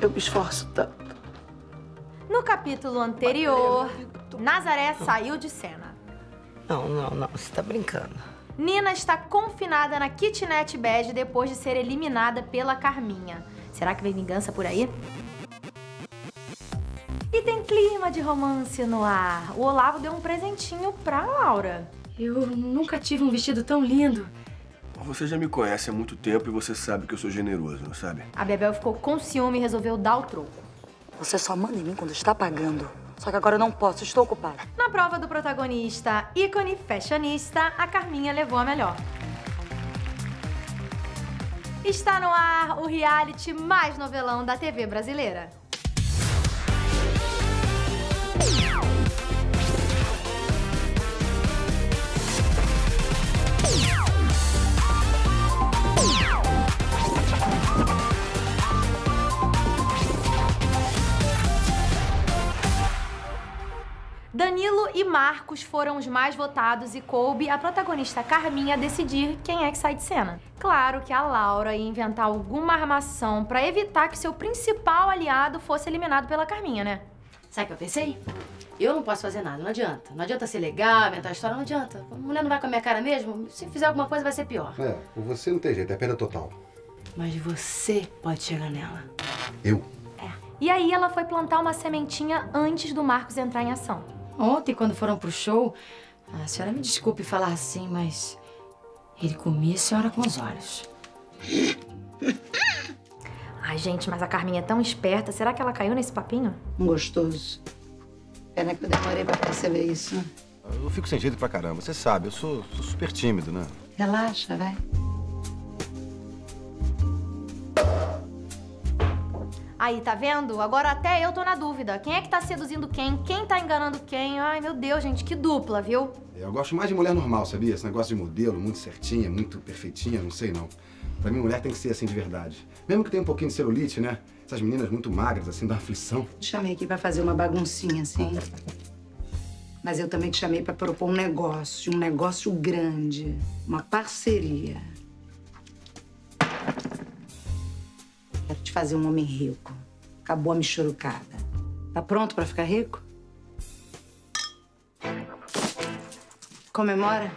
Eu me esforço tanto. No capítulo anterior, Nazaré saiu de cena. Não, não, não. Você tá brincando. Nina está confinada na kitnet bege depois de ser eliminada pela Carminha. Será que vem vingança por aí? E tem clima de romance no ar. O Olavo deu um presentinho pra Laura. Eu nunca tive um vestido tão lindo. Você já me conhece há muito tempo e você sabe que eu sou generoso, não sabe? A Bebel ficou com ciúme e resolveu dar o troco. Você só manda em mim quando está pagando. Só que agora eu não posso, estou ocupada. Na prova do protagonista ícone fashionista, a Carminha levou a melhor. Está no ar o reality mais novelão da TV brasileira. Marcos foram os mais votados e coube a protagonista Carminha decidir quem é que sai de cena. Claro que a Laura ia inventar alguma armação pra evitar que seu principal aliado fosse eliminado pela Carminha, né? Sabe o que eu pensei? Eu não posso fazer nada, não adianta. Não adianta ser legal, inventar história, não adianta. A mulher não vai com a minha cara mesmo. Se fizer alguma coisa, vai ser pior. É, com você não tem jeito, é perda total. Mas você pode chegar nela. Eu? E aí ela foi plantar uma sementinha antes do Marcos entrar em ação. Ontem, quando foram pro show, a senhora me desculpe falar assim, mas ele comia a senhora com os olhos. Ai, gente, mas a Carminha é tão esperta. Será que ela caiu nesse papinho? Gostoso. Pena que eu demorei pra perceber isso. Eu fico sem jeito pra caramba, você sabe, eu sou, sou super tímido, né? Relaxa, vai. Aí, tá vendo? Agora até eu tô na dúvida. Quem é que tá seduzindo quem? Quem tá enganando quem? Ai, meu Deus, gente, que dupla, viu? Eu gosto mais de mulher normal, sabia? Esse negócio de modelo, muito certinha, muito perfeitinha, não sei não. Pra mim, mulher tem que ser assim de verdade. Mesmo que tenha um pouquinho de celulite, né? Essas meninas muito magras, assim, dá uma aflição. Te chamei aqui pra fazer uma baguncinha, assim. Mas eu também te chamei pra propor um negócio, um negócio grande, uma parceria. Fazer um homem rico. Acabou a michurucada. Tá pronto pra ficar rico? Comemora?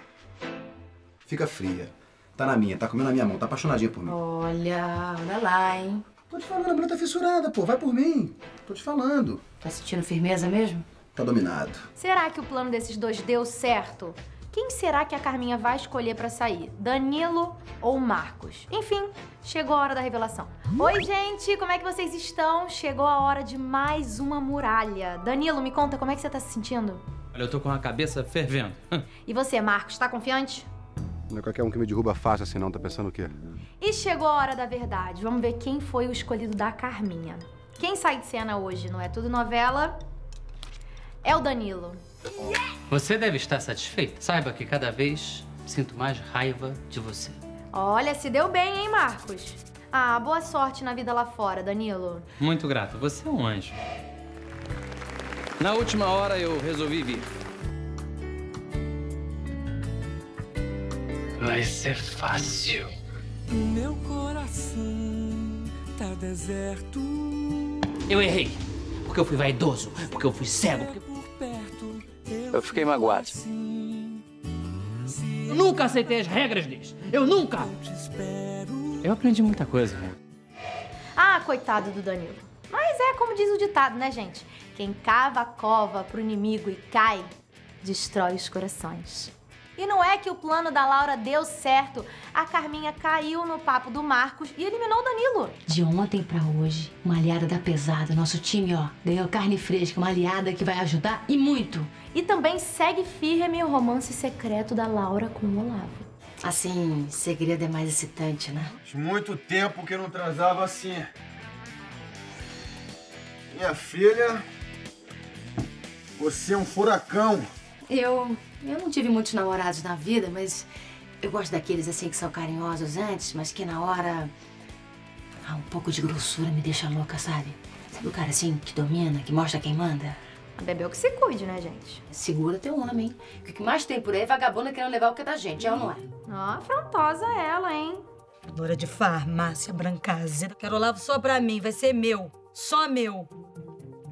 Fica fria. Tá na minha, tá comendo na minha mão, tá apaixonadinha por mim. Olha, olha lá, hein? Tô te falando, a mulher tá fissurada, pô, vai por mim. Tô te falando. Tá sentindo firmeza mesmo? Tá dominado. Será que o plano desses dois deu certo? Quem será que a Carminha vai escolher pra sair? Danilo ou Marcos? Enfim, chegou a hora da revelação. Oi, gente, como é que vocês estão? Chegou a hora de mais uma muralha. Danilo, me conta como é que você tá se sentindo? Olha, eu tô com a cabeça fervendo. E você, Marcos, tá confiante? Não é qualquer um que me derruba fácil assim não, tá pensando o quê? E chegou a hora da verdade. Vamos ver quem foi o escolhido da Carminha. Quem sai de cena hoje, não é tudo novela? É o Danilo. Você deve estar satisfeita. Saiba que cada vez sinto mais raiva de você. Olha, se deu bem, hein, Marcos? Ah, boa sorte na vida lá fora, Danilo. Muito grato. Você é um anjo. Na última hora eu resolvi vir. Vai ser fácil. Meu coração tá deserto. Eu errei. Porque eu fui vaidoso. Porque eu fui cego. Porque... Eu, fiquei magoado. Eu nunca aceitei as regras disso. Eu nunca. Te espero. Eu aprendi muita coisa. Ah, coitado do Danilo. Mas é como diz o ditado, né, gente? Quem cava a cova pro inimigo e cai, destrói os corações. E não é que o plano da Laura deu certo. A Carminha caiu no papo do Marcos e eliminou o Danilo. De ontem pra hoje, uma aliada da pesada. Nosso time, ó, ganhou carne fresca, uma aliada que vai ajudar e muito. E também segue firme o romance secreto da Laura com o Olavo. Assim, segredo é mais excitante, né? Faz muito tempo que eu não transava assim. Minha filha, você é um furacão. Eu, eu não tive muitos namorados na vida, mas eu gosto daqueles assim que são carinhosos antes, mas que na hora. Ah, um pouco de grossura me deixa louca, sabe? Sabe o cara assim que domina, que mostra quem manda? A Bebel que se cuide, né, gente? Segura teu homem. Que o que mais tem por aí é vagabunda querendo levar o que é da gente, é ou não é? Ó, afrontosa ela, hein? Dora de farmácia, brancazeda. Quero Olavo só pra mim, vai ser meu. Só meu.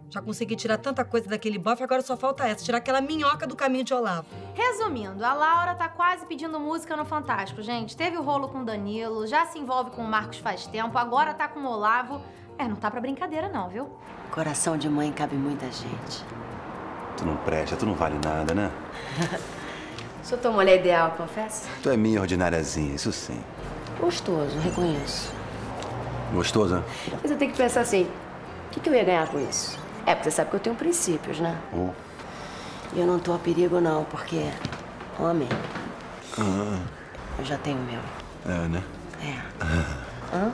Já consegui tirar tanta coisa daquele bofe, agora só falta essa, tirar aquela minhoca do caminho de Olavo. Resumindo, a Laura tá quase pedindo música no Fantástico, gente. Teve o rolo com o Danilo, já se envolve com o Marcos faz tempo, agora tá com o Olavo. É, não tá pra brincadeira não, viu? Coração de mãe cabe muita gente. Tu não presta, tu não vale nada, né? Sou tua mulher ideal, confesso? Tu é minha ordinariazinha, isso sim. Gostoso, reconheço. Gostosa? Mas eu tenho que pensar assim, o que, que eu ia ganhar com isso? É, porque você sabe que eu tenho princípios, né? Oh. E eu não tô a perigo não, porque homem, Ah, eu já tenho o meu. é, né? É. Ah.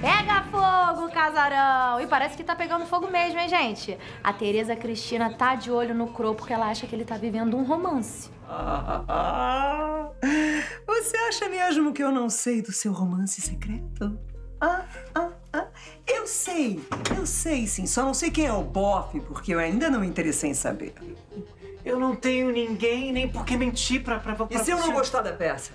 Pega fogo, casarão! E parece que tá pegando fogo mesmo, hein, gente? A Tereza Cristina tá de olho no Cro porque ela acha que ele tá vivendo um romance. Ah, você acha mesmo que eu não sei do seu romance secreto? Ah, ah, sei, eu sei sim. Só não sei quem é o bofe, porque eu ainda não me interessei em saber. Eu não tenho ninguém, nem por que mentir pra... pra, pra E se eu não gostar da peça?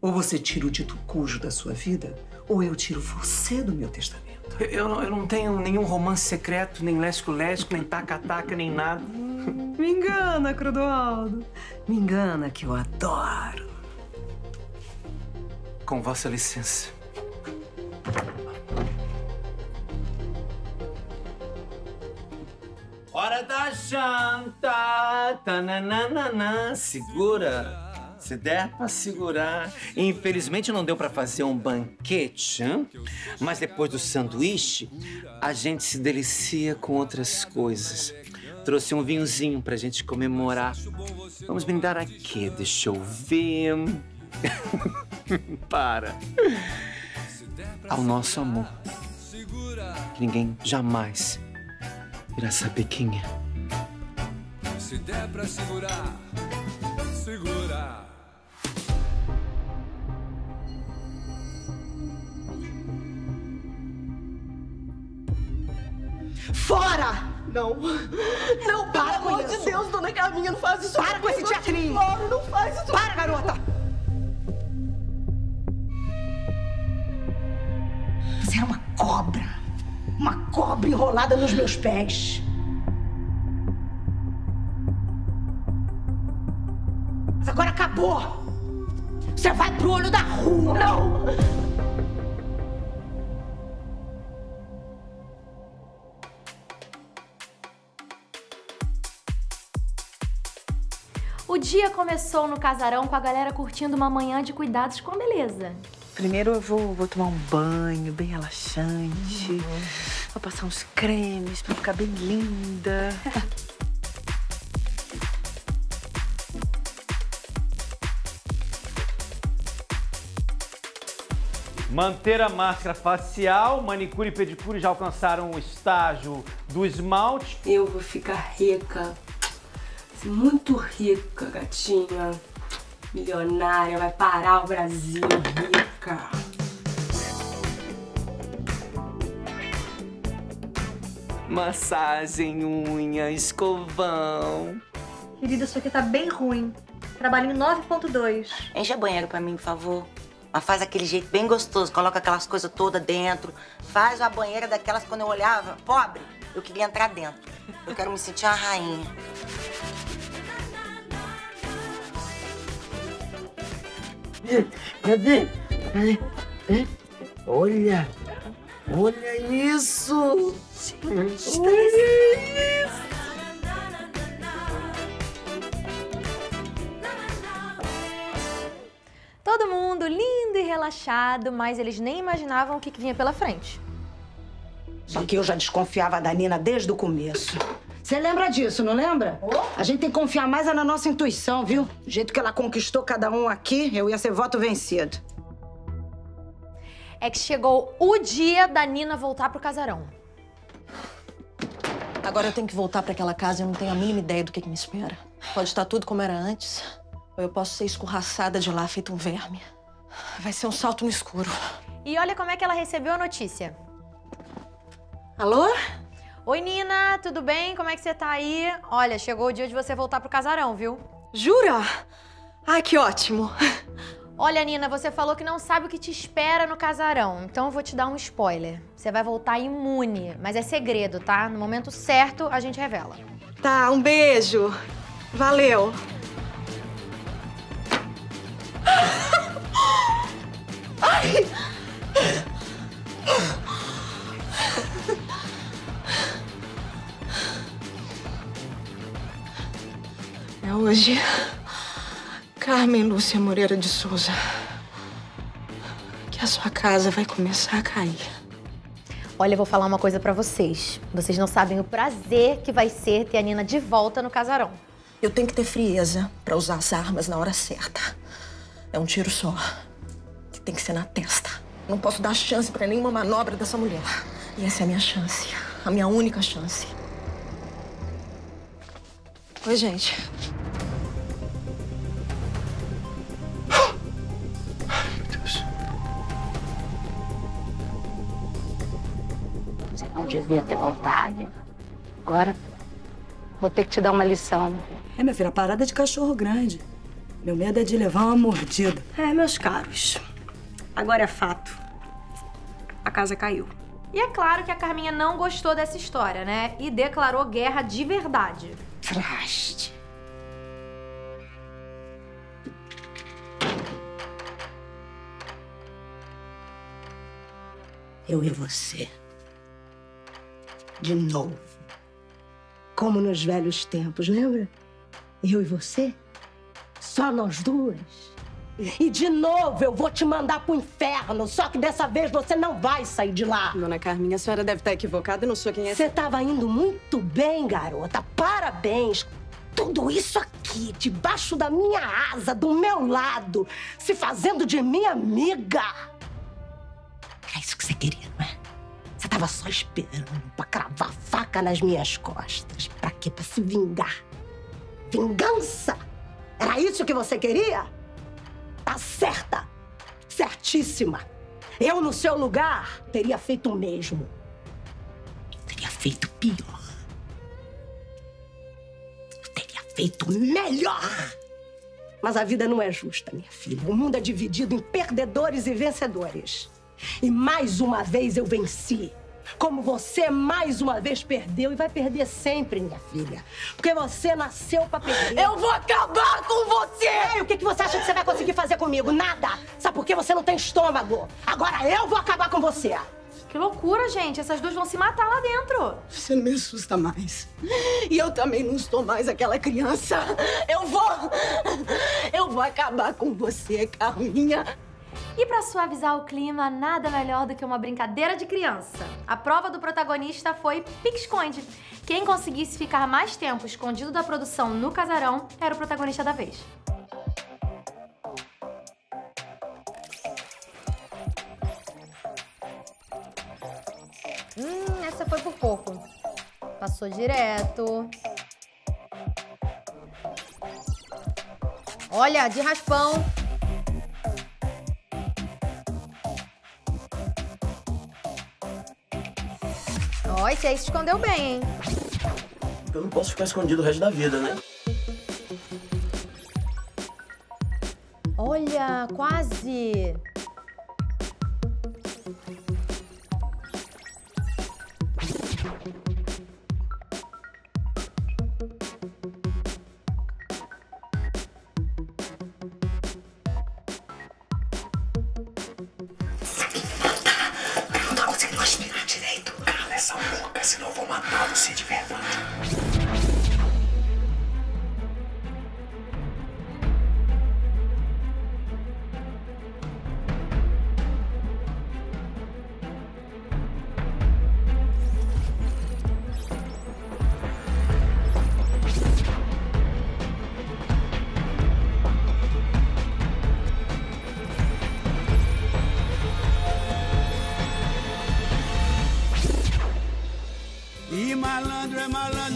Ou você tira o dito cujo da sua vida, ou eu tiro você do meu testamento. Eu, eu não- eu não tenho nenhum romance secreto, nem lésbico-lésbico, nem taca-taca, nem nada. Me engana, Crodoaldo. Me engana que eu adoro. Com vossa licença. Janta! Tananana, segura! Se der pra segurar. Infelizmente não deu pra fazer um banquete, hã? mas depois do sanduíche, a gente se delicia com outras coisas. Trouxe um vinhozinho pra gente comemorar. Vamos brindar a quê? Deixa eu ver. Para. Ao nosso amor. Que ninguém jamais irá saber quem é. Se der pra segurar, segura. Fora! Não. Não, para Pelo amor de Deus, dona Carminha, não faz isso. Para com esse teatrinho. Não, não faz isso. Para, garota! Você era uma cobra. Uma cobra enrolada nos meus pés. Acabou. Você vai pro olho da rua. Não! O dia começou no casarão com a galera curtindo uma manhã de cuidados com beleza. Primeiro eu vou, vou tomar um banho bem relaxante. Vou passar uns cremes pra ficar bem linda. Manter a máscara facial, manicure e pedicure já alcançaram o estágio do esmalte. Eu vou ficar rica. Muito rica, gatinha. Milionária, vai parar o Brasil rica. Massagem, unha, escovão. Querida, isso aqui tá bem ruim. Trabalhinho 9.2. Enche a banheiro pra mim, por favor. Mas faz aquele jeito bem gostoso, coloca aquelas coisas todas dentro. Faz a banheira daquelas quando eu olhava, pobre, eu queria entrar dentro. Eu quero me sentir uma rainha. Cadê? Cadê? Olha! Olha isso! Olha isso! Todo mundo lindo e relaxado, mas eles nem imaginavam o que que vinha pela frente. Só que eu já desconfiava da Nina desde o começo. Você lembra disso, não lembra? A gente tem que confiar mais na nossa intuição, viu? Do jeito que ela conquistou cada um aqui, eu ia ser voto vencido. É que chegou o dia da Nina voltar pro casarão. Agora eu tenho que voltar pra aquela casa e eu não tenho a mínima ideia do que, que me espera. Pode estar tudo como era antes, ou eu posso ser escorraçada de lá feito um verme. Vai ser um salto no escuro. E olha como é que ela recebeu a notícia. Alô? Oi, Nina, tudo bem? Como é que você tá aí? Olha, chegou o dia de você voltar pro casarão, viu? Jura? Ai, que ótimo. Olha, Nina, você falou que não sabe o que te espera no casarão, então eu vou te dar um spoiler. Você vai voltar imune, mas é segredo, tá? No momento certo, a gente revela. Tá, um beijo. Valeu. Ai! É hoje. Carmen Lúcia Moreira de Souza. Que a sua casa vai começar a cair. Olha, eu vou falar uma coisa pra vocês. Vocês não sabem o prazer que vai ser ter a Nina de volta no casarão. Eu tenho que ter frieza pra usar as armas na hora certa. É um tiro só. Que tem que ser na testa. Não posso dar chance pra nenhuma manobra dessa mulher. E essa é a minha chance. A minha única chance. Oi, gente. Você não devia ter voltado. Agora vou ter que te dar uma lição. É, minha filha, parada de cachorro grande. Meu medo é de levar uma mordida. É, meus caros. Agora é fato. A casa caiu. E é claro que a Carminha não gostou dessa história, né? E declarou guerra de verdade. Traste. Eu e você. De novo. Como nos velhos tempos, lembra? Eu e você? Só nós duas. E de novo eu vou te mandar pro inferno, só que dessa vez você não vai sair de lá. Dona Carminha, a senhora deve estar equivocada, eu não sou quem é. Você estava indo muito bem, garota. Parabéns. Tudo isso aqui, debaixo da minha asa, do meu lado, se fazendo de minha amiga. Era isso que você queria, não é? Você tava só esperando pra cravar faca nas minhas costas. Pra quê? Pra se vingar. Vingança! Era isso que você queria? Tá certa! Certíssima! Eu, no seu lugar, teria feito o mesmo. Eu teria feito pior. Eu teria feito melhor. Mas a vida não é justa, minha filha. O mundo é dividido em perdedores e vencedores. E mais uma vez eu venci. Como você mais uma vez perdeu e vai perder sempre, minha filha. Porque você nasceu pra perder. Eu vou acabar com você! Ei, o que, que você acha que você vai conseguir fazer comigo? Nada! Sabe por que você não tem estômago? Agora eu vou acabar com você! Que loucura, gente. Essas duas vão se matar lá dentro. Você não me assusta mais. E eu também não estou mais aquela criança. Eu vou. Eu vou acabar com você, Carminha. E pra suavizar o clima, nada melhor do que uma brincadeira de criança. A prova do protagonista foi pique-esconde. Quem conseguisse ficar mais tempo escondido da produção no casarão era o protagonista da vez. Hum, essa foi por pouco. Passou direto. Olha, de raspão. Ó, esse aí se escondeu bem, hein? Eu não posso ficar escondido o resto da vida, né? Olha, quase.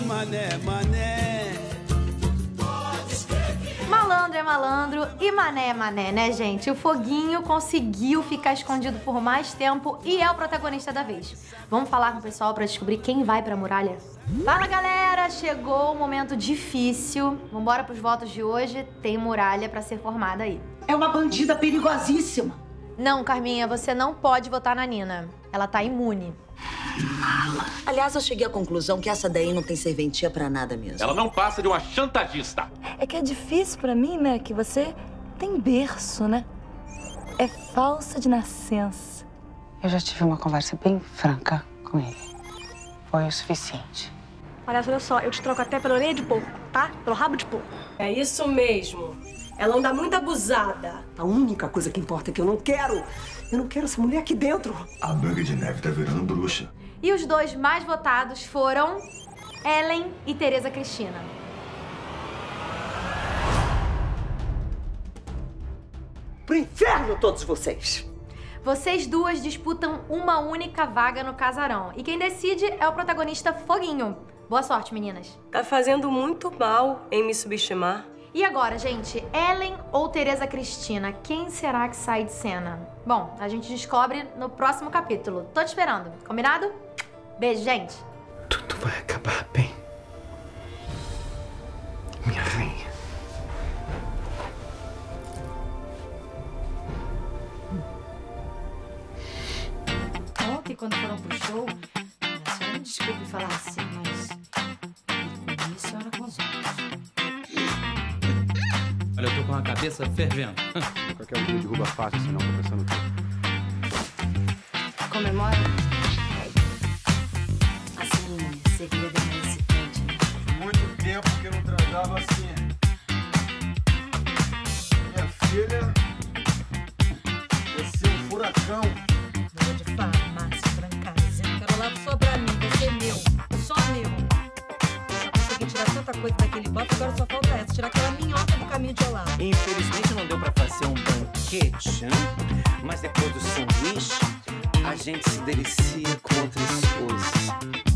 Mané, mané. Malandro malandro é malandro e mané é mané, né, gente? O Foguinho conseguiu ficar escondido por mais tempo e é o protagonista da vez. Vamos falar com o pessoal pra descobrir quem vai pra muralha? Fala, galera! Chegou o momento difícil. Vambora pros votos de hoje. Tem muralha pra ser formada aí. É uma bandida perigosíssima. Não, Carminha, você não pode votar na Nina. Ela tá imune. Aliás, eu cheguei à conclusão que essa daí não tem serventia pra nada mesmo. Ela não passa de uma chantagista. É que é difícil pra mim, né? Que você tem berço, né? É falsa de nascença. Eu já tive uma conversa bem franca com ele. Foi o suficiente. Aliás, olha só, eu te troco até pela orelha de porco, tá? Pelo rabo de porco. É isso mesmo. Ela anda muito abusada. A única coisa que importa é que eu não quero. Eu não quero essa mulher aqui dentro. A Branca de Neve tá virando bruxa. E os dois mais votados foram Ellen e Tereza Cristina. Pro inferno todos vocês. Vocês duas disputam uma única vaga no casarão. E quem decide é o protagonista Foguinho. Boa sorte, meninas. Tá fazendo muito mal em me subestimar. E agora, gente, Ellen ou Tereza Cristina? Quem será que sai de cena? Bom, a gente descobre no próximo capítulo. Tô te esperando. Combinado? Beijo, gente. Tudo vai acabar bem. Minha rainha. Ontem, quando foram pro show, a senhora me desculpe falar assim, mas ele comia a senhora com os olhos. Olha, eu tô com a cabeça fervendo. Qualquer um que derruba fácil, senão tô pensando tudo. Comemora. Assim, é mais excitante. Muito tempo que eu não transava assim. Minha filha vai ser um furacão. Vou de farmácia, Brancasa. Quero lá só pra mim, vai ser meu. Só meu. Já consegui tirar tanta coisa daquele bofe, agora só falta essa. Tirar aquela Infelizmente não deu pra fazer um banquete, hein? mas depois do sanduíche, a gente se delicia com outras coisas.